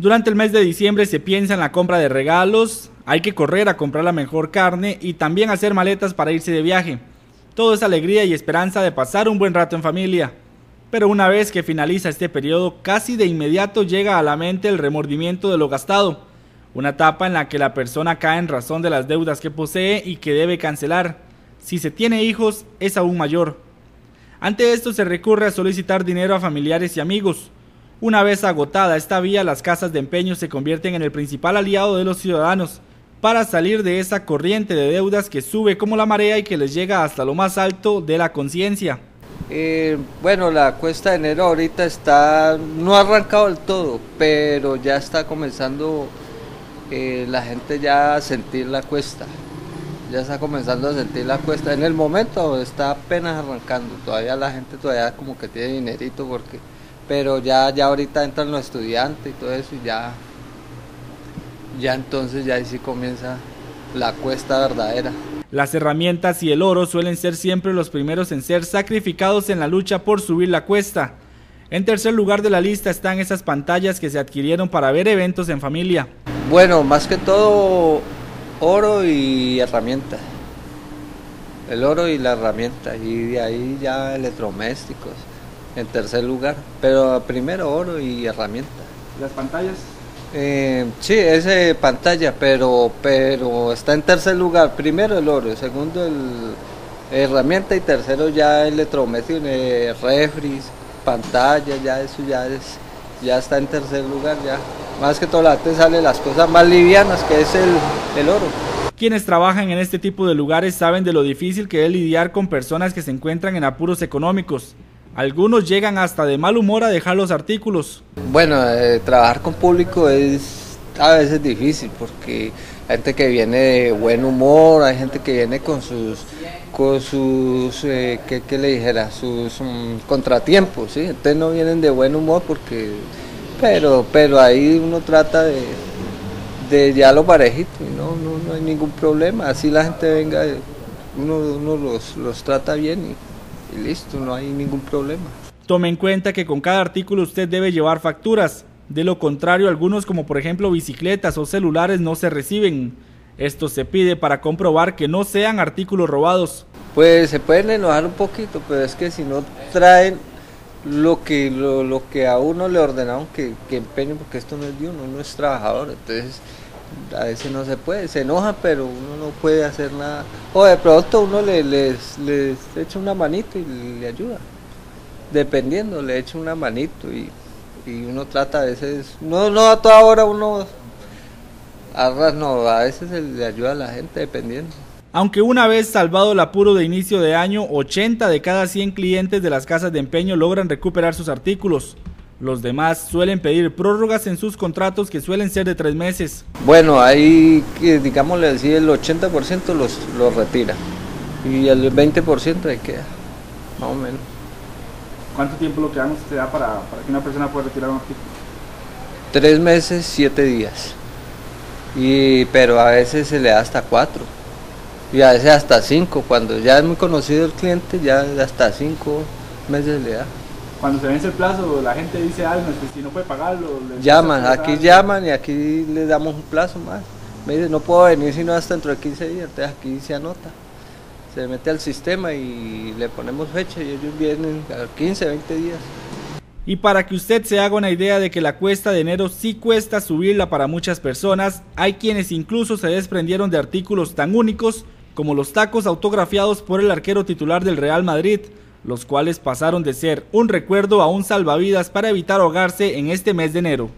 Durante el mes de diciembre se piensa en la compra de regalos, hay que correr a comprar la mejor carne y también hacer maletas para irse de viaje. Todo es alegría y esperanza de pasar un buen rato en familia. Pero una vez que finaliza este periodo, casi de inmediato llega a la mente el remordimiento de lo gastado, una etapa en la que la persona cae en razón de las deudas que posee y que debe cancelar. Si se tiene hijos, es aún mayor. Ante esto se recurre a solicitar dinero a familiares y amigos, una vez agotada esta vía, las casas de empeño se convierten en el principal aliado de los ciudadanos para salir de esa corriente de deudas que sube como la marea y que les llega hasta lo más alto de la conciencia. Eh, bueno, la cuesta de enero ahorita está, no ha arrancado del todo, pero ya está comenzando eh, la gente ya a sentir la cuesta. Ya está comenzando a sentir la cuesta. En el momento está apenas arrancando, todavía la gente todavía como que tiene dinerito porque pero ya, ya ahorita entran los estudiantes y todo eso y ya, ya entonces ya ahí sí comienza la cuesta verdadera. Las herramientas y el oro suelen ser siempre los primeros en ser sacrificados en la lucha por subir la cuesta. En tercer lugar de la lista están esas pantallas que se adquirieron para ver eventos en familia. Bueno, más que todo oro y herramienta. El oro y la herramienta y de ahí ya electrodomésticos en tercer lugar, pero primero oro y herramienta. ¿Las pantallas? Eh, sí, es pantalla, pero, pero está en tercer lugar. Primero el oro, segundo el herramienta y tercero ya el electrodoméstico, eh, refris, pantalla, ya eso ya es, ya está en tercer lugar ya. Más que todo la te sale las cosas más livianas que es el, el oro. Quienes trabajan en este tipo de lugares saben de lo difícil que es lidiar con personas que se encuentran en apuros económicos. Algunos llegan hasta de mal humor a dejar los artículos. Bueno, eh, trabajar con público es a veces difícil porque hay gente que viene de buen humor, hay gente que viene con sus, con sus, eh, ¿qué, le dijera? Sus mm, contratiempos, ¿sí? Entonces no vienen de buen humor porque, pero, pero ahí uno trata de, de ya lo parejito y no, no, no hay ningún problema. Así la gente venga, uno, uno los, los trata bien y y listo, no hay ningún problema. Tome en cuenta que con cada artículo usted debe llevar facturas. De lo contrario, algunos como por ejemplo bicicletas o celulares no se reciben. Esto se pide para comprobar que no sean artículos robados. Pues se pueden enojar un poquito, pero es que si no traen lo que, lo, que a uno le ordenaron que, que empeñen, porque esto no es de uno, uno es trabajador, entonces a veces no se puede, se enoja, pero uno no puede hacer nada. O de pronto uno le, les, les echa una manito y le ayuda. Dependiendo, le echa una manito y, y uno trata a veces, no, no a toda hora uno arras, a veces le ayuda a la gente dependiendo. Aunque una vez salvado el apuro de inicio de año, 80 de cada 100 clientes de las casas de empeño logran recuperar sus artículos. Los demás suelen pedir prórrogas en sus contratos que suelen ser de tres meses. Bueno, ahí, digamos, le decía, el 80% los, los retira y el 20% ahí queda, más o menos. ¿Cuánto tiempo lo que dan usted da para, para que una persona pueda retirar un artículo? Tres meses, siete días. Y, pero a veces se le da hasta cuatro y a veces hasta cinco. Cuando ya es muy conocido el cliente, ya hasta cinco meses le da cuando se vence el plazo, la gente dice algo, que si no puede pagarlo. Llaman, aquí llaman y aquí le damos un plazo más. Me dice, no puedo venir sino hasta dentro de 15 días, entonces aquí se anota. Se mete al sistema y le ponemos fecha y ellos vienen a 15, 20 días. Y para que usted se haga una idea de que la cuesta de enero sí cuesta subirla para muchas personas, hay quienes incluso se desprendieron de artículos tan únicos como los tacos autografiados por el arquero titular del Real Madrid, los cuales pasaron de ser un recuerdo a un salvavidas para evitar ahogarse en este mes de enero.